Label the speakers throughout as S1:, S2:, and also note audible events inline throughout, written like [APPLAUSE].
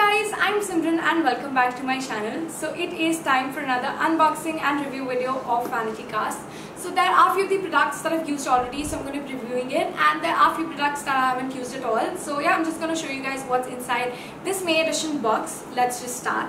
S1: guys, I'm Simran and welcome back to my channel. So it is time for another unboxing and review video of Vanity Cask. So there are a few of the products that I've used already so I'm going to be reviewing it and there are a few products that I haven't used at all. So yeah, I'm just going to show you guys what's inside this May edition box. Let's just start.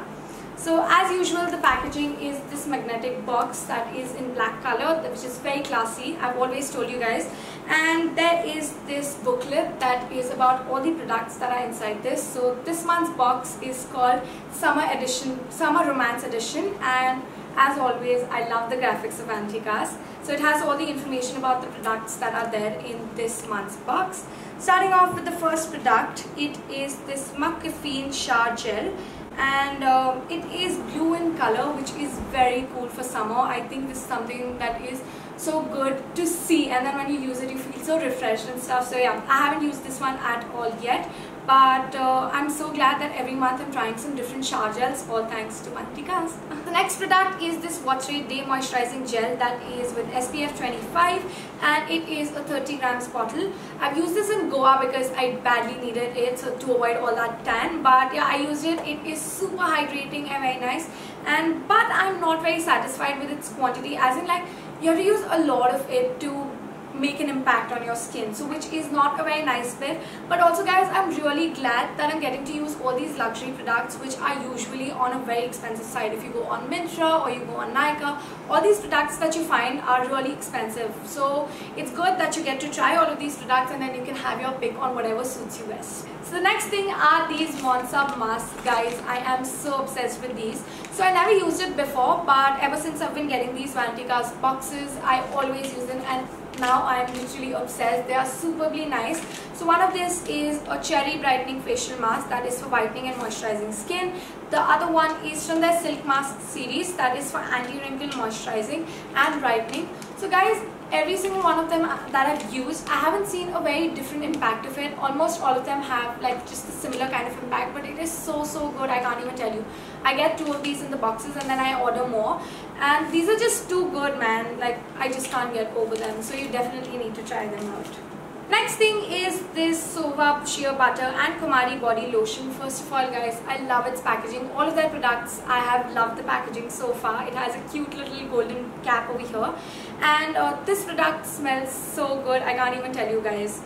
S1: So as usual the packaging is this magnetic box that is in black color which is very classy. I've always told you guys and there is this booklet that is about all the products that are inside this. So this month's box is called Summer Edition, Summer Romance Edition and as always I love the graphics of Vanity Cask. So it has all the information about the products that are there in this month's box. Starting off with the first product, it is this Muk Caffeine Shower Gel and um, it is blue in color which is very cool for summer I think this is something that is so good to see and then when you use it you so refreshed and stuff so yeah I haven't used this one at all yet but uh, I'm so glad that every month I'm trying some different shower gels all thanks to Vanity Cask. [LAUGHS] the next product is this Watery Day Moisturizing Gel that is with SPF 25 and it is a 30 grams bottle. I've used this in Goa because I badly needed it so to avoid all that tan but yeah I used it. It is super hydrating and very nice and but I'm not very satisfied with its quantity as in like you have to use a lot of it to make an impact on your skin. So which is not a very nice bit. But also guys I'm really glad that I'm getting to use all these luxury products which are usually on a very expensive side. If you go on Myntra or you go on Nykaa all these products that you find are really expensive. So it's good that you get to try all of these products and then you can have your pick on whatever suits you best. So the next thing are these Monsa masks guys. I am so obsessed with these. So I never used it before but ever since I've been getting these Vanity Cask boxes I always use them and now I am literally obsessed. They are superbly nice. So one of this is a cherry brightening facial mask that is for whitening and moisturizing skin. The other one is from their silk mask series that is for anti-wrinkle moisturizing and brightening. So guys, every single one of them uh, that I've used, I haven't seen a very different impact of it. Almost all of them have like just a similar kind of impact, but it is so, so good. I can't even tell you. I get two of these in the boxes and then I order more. And these are just too good, man. Like, I just can't get over them. So you definitely need to try them out. Next thing is this Sova Shea Butter and Kumari Body Lotion. First of all guys, I love its packaging. All of their products, I have loved the packaging so far. It has a cute little golden cap over here. And uh, this product smells so good. I can't even tell you guys.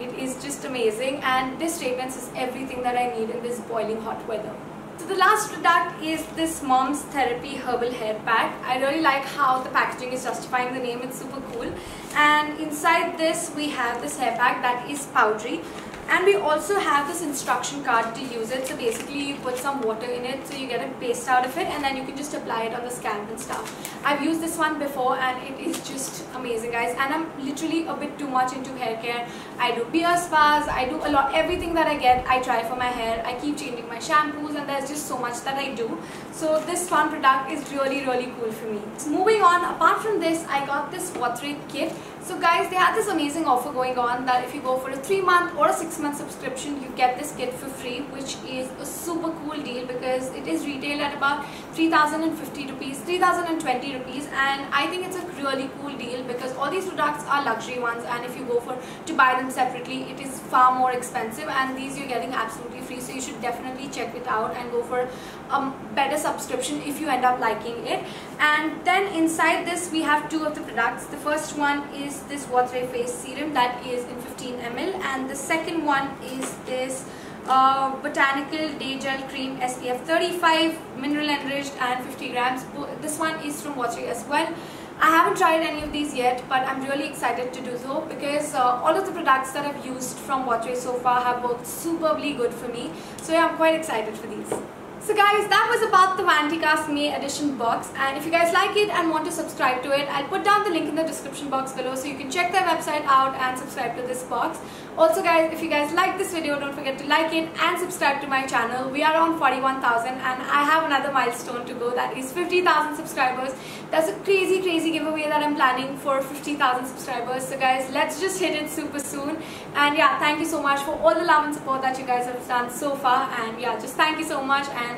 S1: It is just amazing and this fragrance is everything that I need in this boiling hot weather. So the last product is this Mom's Therapy Herbal Hair Pack. I really like how the packaging is justifying the name. It's super cool. And inside this we have this hair pack that is powdery and we also have this instruction card to use it so basically you put some water in it so you get a paste out of it and then you can just apply it on the scalp and stuff I've used this one before and it is just amazing guys and I'm literally a bit too much into hair care I do beer spas I do a lot everything that I get I try for my hair. I keep changing my shampoos and there's just so much that I do. So this one product is really really cool for me. So moving on apart from this I got this watery kit. So guys, they had this amazing offer going on that if you go for a 3 month or a 6 month subscription, you get this kit for free which is a super cool deal because it is retailed at about 3050 rupees, 3020 rupees. And I think it's a really cool deal because all these products are luxury ones. And if you go for to buy them separately, it is far more expensive and these you're getting absolutely free so you should definitely check it out and go for a better subscription if you end up liking it. And then inside this we have two of the products. The first one is this watery face serum that is in 15 ml and the second one is this uh, botanical day gel cream SPF 35 mineral enriched and 50 grams this one is from watery as well I haven't tried any of these yet but I'm really excited to do so because uh, all of the products that I've used from Watery so far have worked superbly good for me so yeah I'm quite excited for these. So guys, that was about the Vanity Cask May edition box and if you guys like it and want to subscribe to it, I'll put down the link in the description box below so you can check their website out and subscribe to this box. Also guys, if you guys like this video, don't forget to like it and subscribe to my channel. We are on 41,000 and I have another milestone to go that is 50,000 subscribers. That's a crazy crazy giveaway that I'm planning for 50,000 subscribers. So guys, let's just hit it super soon. And yeah, thank you so much for all the love and support that you guys have done so far. And yeah, just thank you so much and